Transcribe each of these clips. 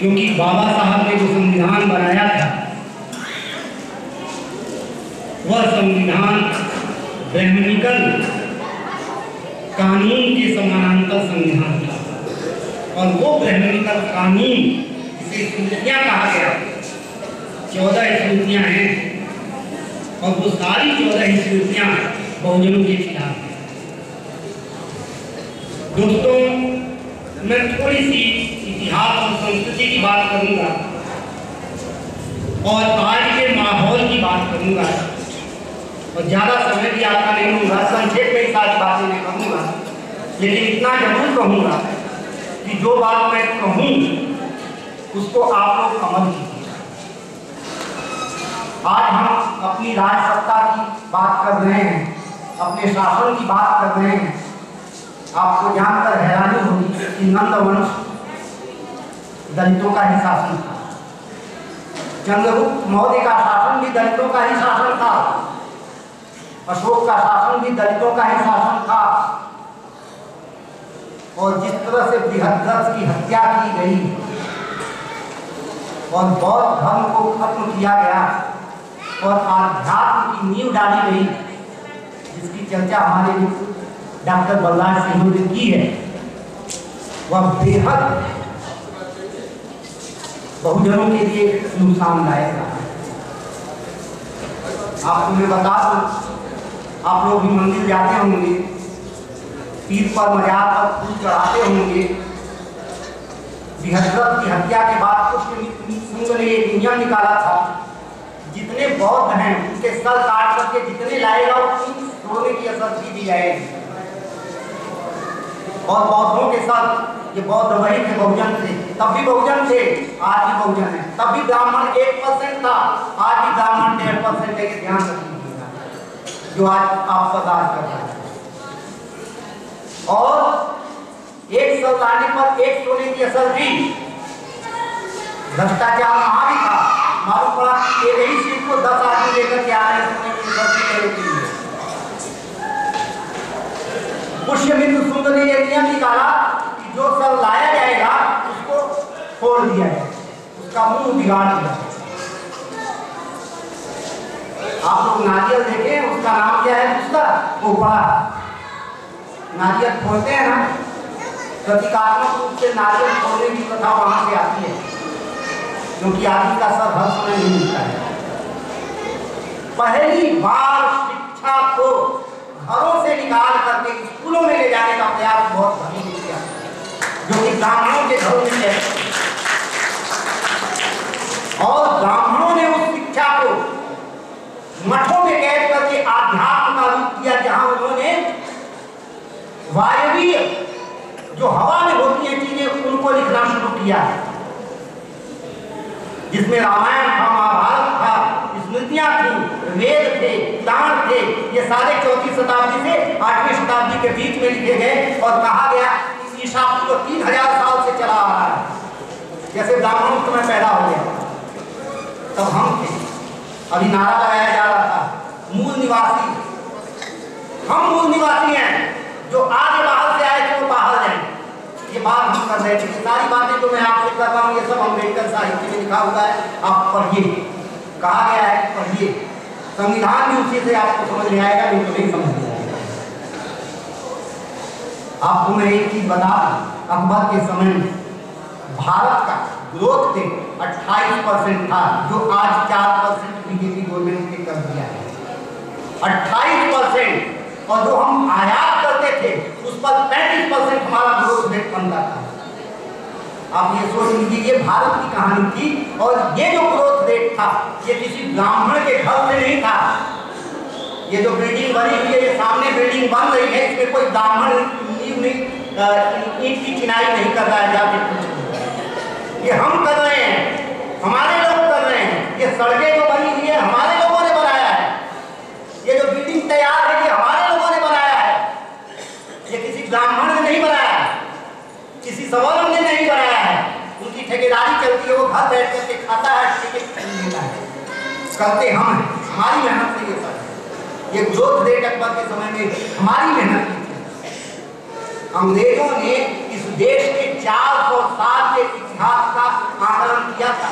क्योंकि बाबा साहब ने जो संविधान बनाया था, वह संविधान ब्रह्मनिकल कानून के समानांतर संविधान था। और वो ब्रह्मनिकल कानून इसे स्मृतियाँ कहा गया। चौदह स्मृतियाँ हैं और वो सारी चौदह स्मृतियाँ बहुजनों के खिलाफ दोस्तों, मैं थोड़ी सी इतिहास और संस्कृति की बात करूँगा और आज के माहौल की बात करूँगा। और ज़्यादा समय भी आपका नहीं लूँगा संक्षेप में सारी बातें मैं कहूँगा। लेकिन इतना ज़रूर कहूँगा कि जो बात मैं कहूँ, उसको आप लोग अमल कीजिए आज हम अपनी राज सत्ता की बात कर रहे हैं, अपने शासन की बात कर रहे हैं, आपको जानकर हैरानी होगी कि नंद वंश दलितों का ही शासन था। चंद्रगुप्त मौर्य का शासन भी दलितों का ही शासन था। अशोक का शासन भी दलितों का ही शासन था। और जिस तरह से बृहद्रथ की हत्या की गई, और बौद्ध धर्म को खत्म किया गया, और आध्यात्म की नींव डाली गई, जिसकी चर्चा हमारे डॉक्टर बलराज सिंह ने की है, वह बेहद बहुजनों के लिए नुकसानदायक रहा। आपको मैं बता दूँ, आप लोग भी मंदिर जाते होंगे पीर पर मजार पर फूल चढ़ाते होंगे। बृहस्पत की हत्या के बाद पुष्प ने एक नियम निकाला था। जितने बौद्ध हैं, उनके सर काट करके जितने लाएगा उतनी सोने की असर दी जाएगी। और बौद्धों के साथ ये बौद्ध वही थे बहुजन थे। तब भी बहुजन थे, आज भी बहुजन है। तब भी ब्राह्मण एक परसेंट था, आज भी ब्राह्मण डेढ़ परसेंट है ध्यान रखिएगा जो आज आप पदार्थ कर रहा है। और एक सौ लाने पर एक सोने की असर भी, भ्रष्टाचार वहाँ भी था। मालूम पड़ा एक ही सीट को दस आदमी लेकर के आ रहे सोने की असर सुंदर ने यह नियम निकाला कि जो सब लाया जाएगा फोड़ दिया जाए उसका मुँह बिगाड़ दिया आप लोग नारियल देखें, उसका नाम क्या है? उसका उपड़ा नारियल फोड़ते हैं ना? प्रतीकात्मक रूप से नारियल फोड़ने की प्रथा वहाँ से आती है। क्योंकि आदमी का सर हर समय नहीं मिलता है। पहली बार शिक्षा को घरों से निकाल करके स्कूलों में ले जाने का प्रयास बहुत ने किया जो कि ब्राह्मणों के घरों में है। और ब्राह्मणों ने उस शिक्षा को मठों में कैद करके आध्यात्म किया जहाँ उन्होंने वायवीय जो हवा में होती है चीज़ें, उनको लिखना शुरू किया जिसमें रामायण था, महाभारत था, स्मृतियाँ थी, वेद थे, पुराण थे, ये सारे चौथी शताब्दी से आठवीं शताब्दी के बीच में लिखे गए और कहा गया कि ईसा को तीन हज़ार साल से चला आ रहा है। जैसे ब्राह्मण उस समय पैदा हो गया। तब हम थे अभी नारा लगाया जा रहा था। मूल निवासी। हम मूल निवासी हैं, जो आज बाहर से आए थे, वो बाहर जाए ये बात हम कर रहे थे। सारी बातें जो मैं आपसे कर रहा हूँ, ये सब अंबेडकर साहित्य में लिखा हुआ है। आप पढ़िए। कहा गया है, पढ़िए। संविधान भी उसी से आपको समझ में आएगा, नहीं तो नहीं समझ में आएगा। आपको मैं एक चीज़ बता अकबर के समय भारत का ग्रोथ रेट 28 परसेंट था, जो आज 4 परसेंट बीजेपी गवर्नमेंट ने कर दिया है। 28 परसेंट, और जो हम आयात करते थे, उस पर 35 परसेंट हमारा ग्रोथ रेट बन रहा था आप ये सोच लीजिए, ये भारत की कहानी थी, और ये जो ग्रोथ रेट था, ये किसी ब्राह्मण के घर से नहीं था। ये जो बिल्डिंग बनी हुई है, ये सामने बिल्डिंग बन रही है, इसमें कोई ब्राह्मण नहीं ईट की चिनाई नहीं कर रहा है जाके कुछ ये हम कर रहे हैं। हमारे लोग कर रहे हैं। ये सड़कें जो बनी हुई है, हमारे लोगों ने बनाया है। ये जो बिल्डिंग तैयार है, ये हमारे लोगों ने बनाया है। ये किसी ब्राह्मण ने नहीं बनाया किसी सवर्ण ने नहीं बनाया है। उनकी ठेकेदारी चलती है, वो घर बैठ करके खाता है टिकट लेता है। हम हमारी मेहनत से ये सब ये ग्रोथ रेट अकबर के समय में हमारी मेहनत अंग्रेज़ों ने इस देश के 400 साल के इतिहास का आकलन किया था।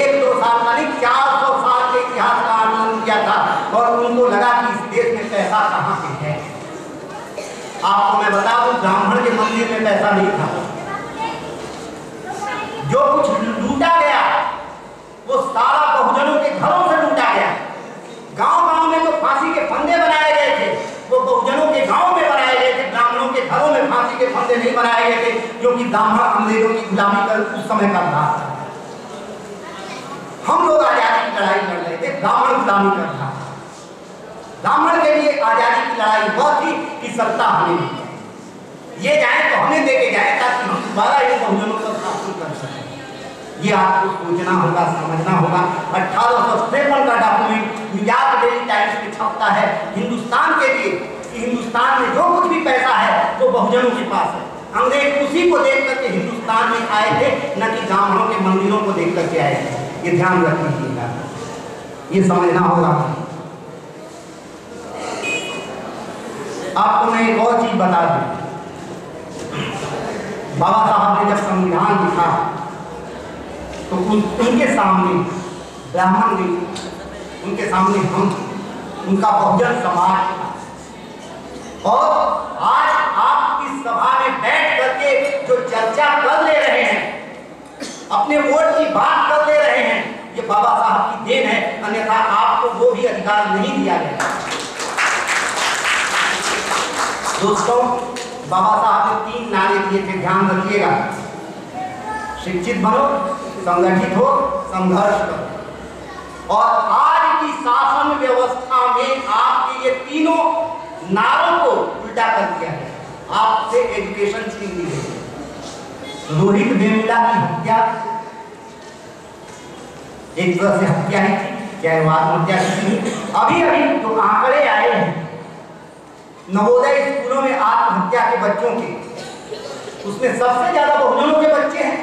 एक दो साल का नहीं 400 साल के इतिहास का आकलन किया था। और उनको लगा कि इस देश में पैसा कहाँ से है। आपको मैं बता दू, ब्राह्मण के मंदिर में पैसा नहीं था। जो कुछ लूटा गया वो सारा बहुजनों के घरों से लूटा गया गाँव गाँव में जो फांसी के फंदे बनाए गए थे वो बहुजनों के गाँव में बनाए गए थे ब्राह्मणों के घरों में फांसी के फंदे नहीं बनाए गए थे क्योंकि ब्राह्मण अंग्रेज़ों की गुलामी कर उस समय का था हम लोग आज़ादी की लड़ाई लड़ रहे थे ब्राह्मण गुलामी कर था ब्राह्मण के लिए आज़ादी की लड़ाई वह थी कि सत्ता हमें दी ये जाए तो हमें देके जाए ताकि हम दोबारा इन बहुजनों पर शासन कर सकें। ये आपको सोचना होगा, समझना होगा। अठारह सौ तिरपन का डॉक्यूमेंट न्यूयॉर्क डेली टाइम्स में छपता है। हिंदुस्तान के लिए, कि हिंदुस्तान में जो कुछ भी पैसा है, वो बहुजनों के पास है। अंग्रेज़ उसी को देख करके हिंदुस्तान में आए थे, न कि ब्राह्मणों के मंदिरों को देख करके आए थे। ये ध्यान रख लीजिएगा ये समझना होगा। आपको मैं एक और चीज़ बता दूँ। बाबा साहब ने जब संविधान लिखा तो उन, उनके सामने ब्राह्मण नहीं उनके सामने हम उनका बहुजन समाज और आज आप इस सभा में बैठ करके जो चर्चा कर ले रहे हैं अपने वोट की बात कर ले रहे हैं ये बाबा साहब की देन है अन्यथा आपको वो भी अधिकार नहीं दिया गया। दोस्तों, बाबा साहब ने तीन नारे दिए थे, ध्यान रखिएगा। शिक्षित बनो, संगठित हो, संघर्ष करो। और आज की शासन व्यवस्था में आपके ये तीनों नारों को उल्टा कर दिया गया आपसे एजुकेशन छीन ली गई। रोहित वेमुला की हत्या। एक तरह से हत्या ही थी चाहे वो आत्महत्या थी अभी अभी जो आंकड़े आए हैं? नवोदय स्कूलों में आत्महत्या के बच्चों के। उसमें सबसे ज़्यादा बहुजनों के बच्चे हैं।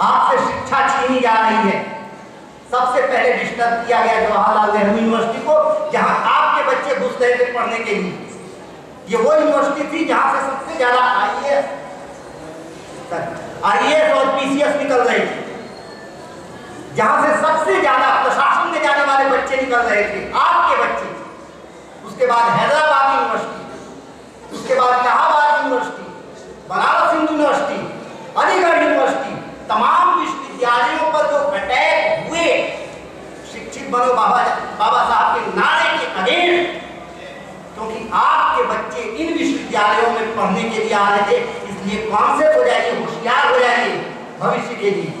आपसे शिक्षा छीनी जा रही है। सबसे पहले डिस्टर्ब किया गया जवाहरलाल नेहरू यूनिवर्सिटी को, जहाँ आपके बच्चे घुस रहे थे पढ़ने के लिए। ये वो यूनिवर्सिटी थी जहाँ से सबसे ज़्यादा आई एस आईएएस आईएएस और पीसीएस निकल रहे थे। जहाँ से सबसे ज़्यादा प्रशासन में जाने वाले बच्चे निकल रहे थे। उसके बाद हैदराबाद यूनिवर्सिटी, उसके बाद Allahabad university, Banaras Hindu university, Aligarh university, तमाम विश्वविद्यालयों पर जो अटैक हुए, शिक्षित बनो बाबा बाबा साहब के नारे के अगेंस्ट क्योंकि आपके बच्चे इन विश्वविद्यालयों में पढ़ने के लिए आ रहे थे, इसलिए कॉन्सेप्ट हो जाइए, होशियार हो जाइए, भविष्य के लिए।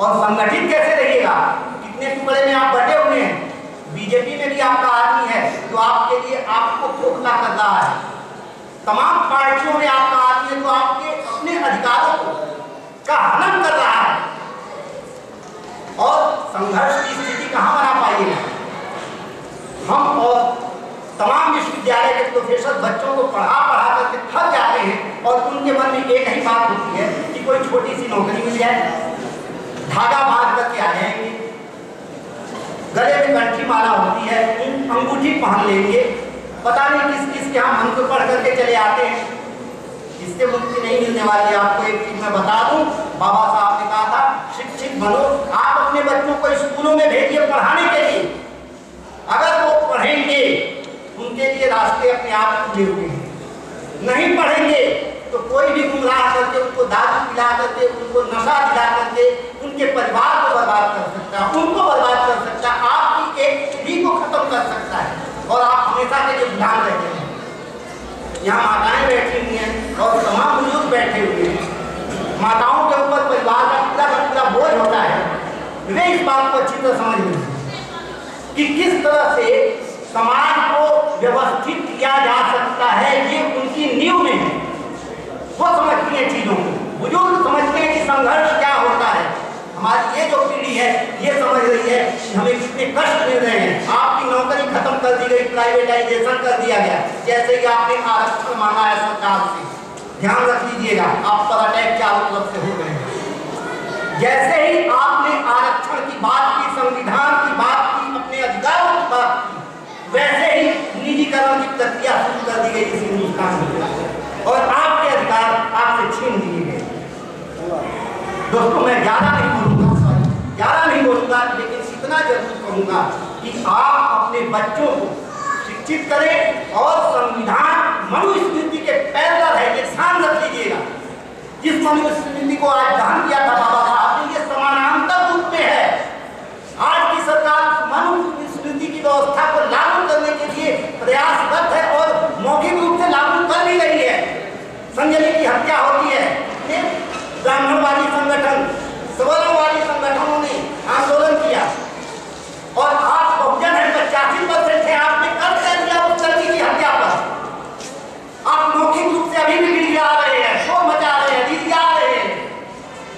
और संगठित कैसे रहिएगा? कितने टुकड़े में आप बटे हुए हैं? बीजेपी में भी आपका आदमी है तो आपके लिए आपको खोखला कर रहा है। तमाम पार्टियों में आपका आदमी है जो आपके अपने अधिकारों को का हनन कर रहा है। और संघर्ष की स्थिति कहाँ बना पाइएगा हम और तमाम विश्वविद्यालय के प्रोफेसर बच्चों को पढ़ा पढ़ा करके थक जाते हैं और उनके मन में एक ही बात होती है कि कोई छोटी सी नौकरी मिल जाए। धागा बाँध करके आ जाएँगे गले में कंठी माला होती है, अंगूठी पहन लेंगे। पता नहीं किस किस के यहाँ मंत्र पढ़ करके चले आते हैं। इससे मुक्ति नहीं मिलने वाली आपको एक चीज़ मैं बता दूँ। बाबा साहब ने कहा था, शिक्षित बनो। आप अपने बच्चों को स्कूलों में भेजिए पढ़ाने के लिए। अगर वो पढ़ेंगे, उनके लिए रास्ते अपने आप खुले हुए हैं। नहीं पढ़ेंगे कोई भी गुमराह करके, उनको दारू पिला करके, उनको नशा दिला करके, उनके परिवार को बर्बाद कर सकता है, उनको बर्बाद कर सकता है, आपकी एक पीढ़ी को खत्म कर सकता है। और आप हमेशा के लिए ध्यान रहते हैं यहाँ माताएँ बैठी हुई हैं और तमाम बुज़ुर्ग बैठे हुए हैं। माताओं के ऊपर परिवार का पूरा का पूरा बोझ होता है। वे इस बात को अच्छी तरह समझ लें कि किस तरह से समाज को व्यवस्थित किया जा सकता है, ये उनकी नींव में है। वो समझती हैं चीज़ों को। बुज़ुर्ग समझते हैं कि संघर्ष क्या होता है। हमारी ये जो पीढ़ी है, ये समझ रही है कि हमें कितने कष्ट मिल रहे हैं। आपकी नौकरी खत्म कर दी गई प्राइवेटाइजेशन कर दिया गया। जैसे कि आपने आरक्षण मांगा है सरकार से। ध्यान रख लीजिएगा, आप पर अटैक चारों तरफ़ से हो गए जैसे ही आपने आरक्षण की बात की, संविधान की बात की, अपने अधिकारों की बात की, वैसे ही निजीकरण की प्रक्रिया शुरू कर दी गई इस हिंदुस्तान में। और आपके अधिकार आपसे छीन दोस्तों, मैं ज़्यादा नहीं बोलूँगा ज़्यादा नहीं बोलूँगा, लेकिन इतना ज़रूर कहूँगा कि आप अपने बच्चों को शिक्षित करें और संविधान मनुस्मृति के पैदल है ये ध्यान रख लीजिएगा। जिस मनुस्मृति को आज दहन किया था बाबा साहब ये समानांतर रूप में है। आज की सरकार मनुस्मृति की व्यवस्था को लागू करने के लिए प्रयासरत है और मौखिक रूप से लागू कर भी रही है। संजय की हत्या होती है। ब्राह्मणवादी संगठन सवर्णवादी संगठनों ने आंदोलन किया और आज बहुजन है पचासी परसेंट है आपने कर दिया उस लड़की की हत्या पर आप मौखिक रूप से अभी भी गिरिया रहे हैं शोर मचा रहे हैं गिरिया रहे हैं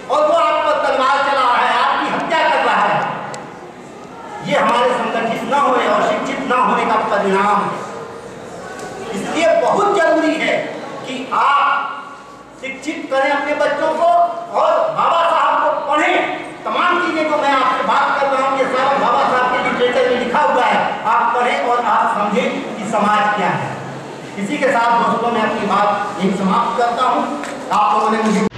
और वो आप पर तलवार चला रहा है आपकी हत्या कर रहा है ये हमारे संगठित न होने और शिक्षित न होने का परिणाम है इसलिए बहुत ज़रूरी है कि आप शिक्षित करें अपने बच्चों को और बाबा साहब को पढ़ें तमाम चीज़ें को मैं आपसे बात कर रहा हूँ ये सब बाबा साहब के लिटरेचर में लिखा हुआ है आप पढ़ें और आप समझें कि समाज क्या है? इसी के साथ दोस्तों मैं अपनी बात यही समाप्त करता हूँ। आप लोगों ने मुझे